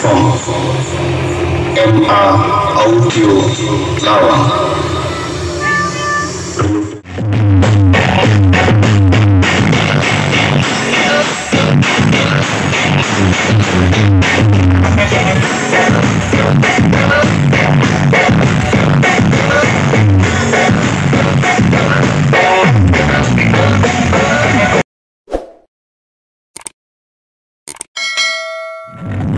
from M.R. Audio Lawa. you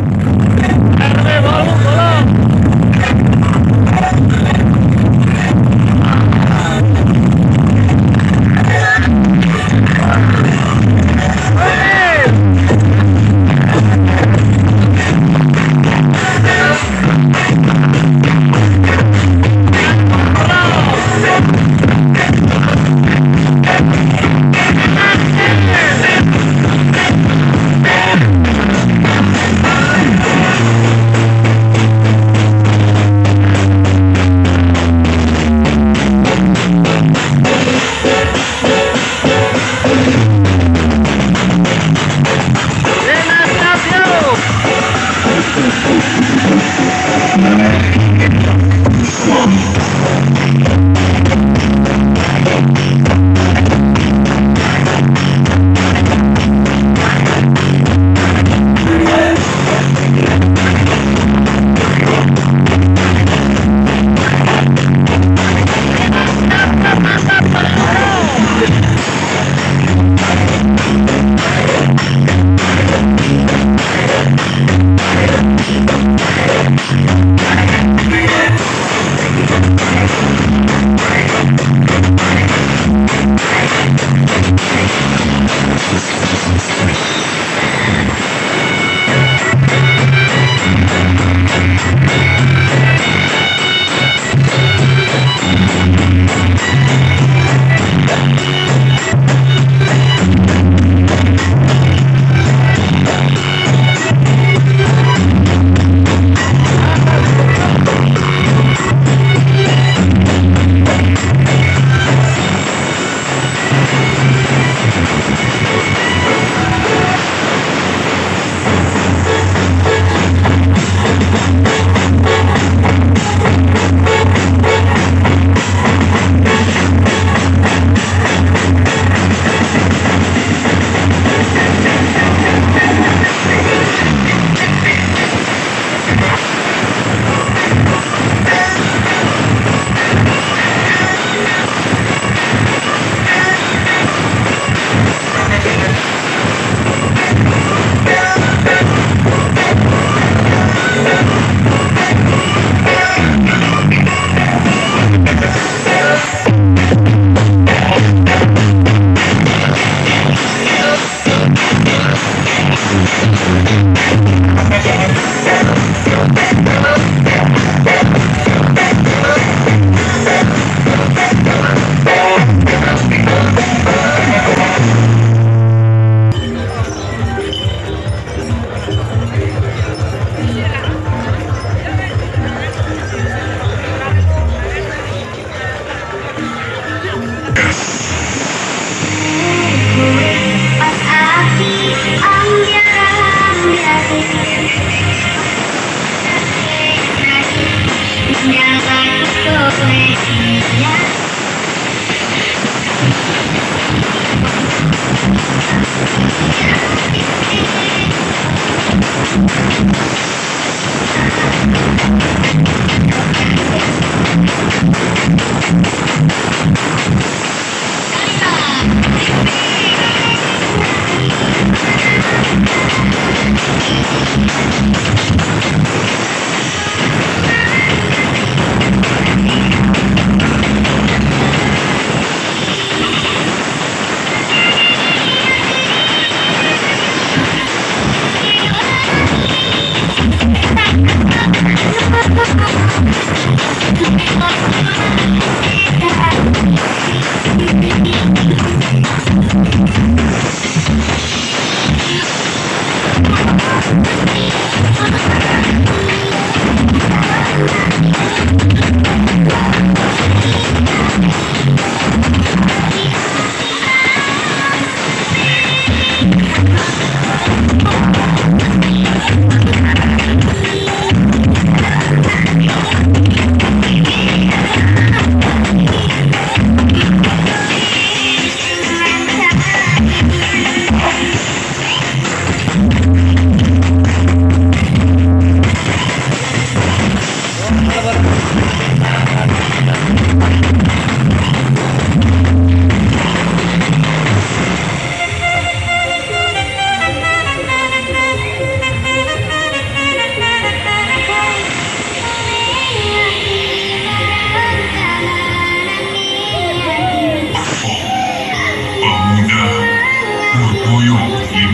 Yeah.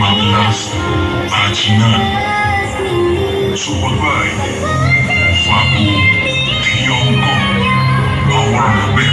Mamlas Ajinan Super by Fabu Tiongkok Power of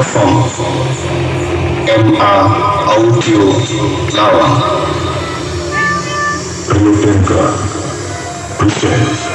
Perform MA Audio Lawang Rio Denka Presents